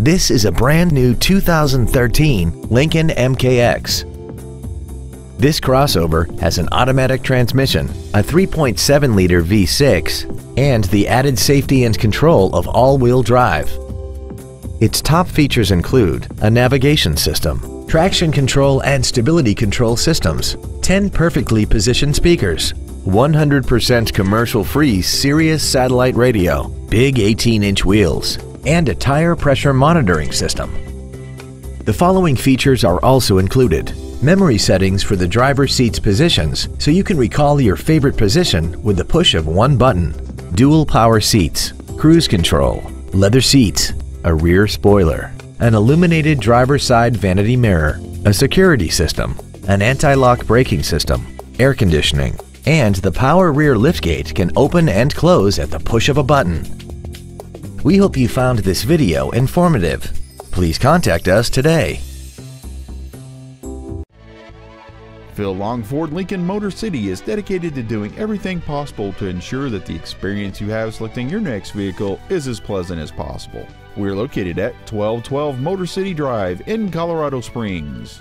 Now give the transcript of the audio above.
This is a brand new 2013 Lincoln MKX. This crossover has an automatic transmission, a 3.7-liter V6, and the added safety and control of all-wheel drive. Its top features include a navigation system, traction control and stability control systems, 10 perfectly positioned speakers, 100% commercial-free Sirius satellite radio, big 18-inch wheels, and a tire pressure monitoring system. The following features are also included. Memory settings for the driver's seat's positions so you can recall your favorite position with the push of one button. Dual power seats, cruise control, leather seats, a rear spoiler, an illuminated driver's side vanity mirror, a security system, an anti-lock braking system, air conditioning, and the power rear liftgate can open and close at the push of a button. We hope you found this video informative. Please contact us today. Phil Long Ford Lincoln Motor City is dedicated to doing everything possible to ensure that the experience you have selecting your next vehicle is as pleasant as possible. We're located at 1212 Motor City Drive in Colorado Springs.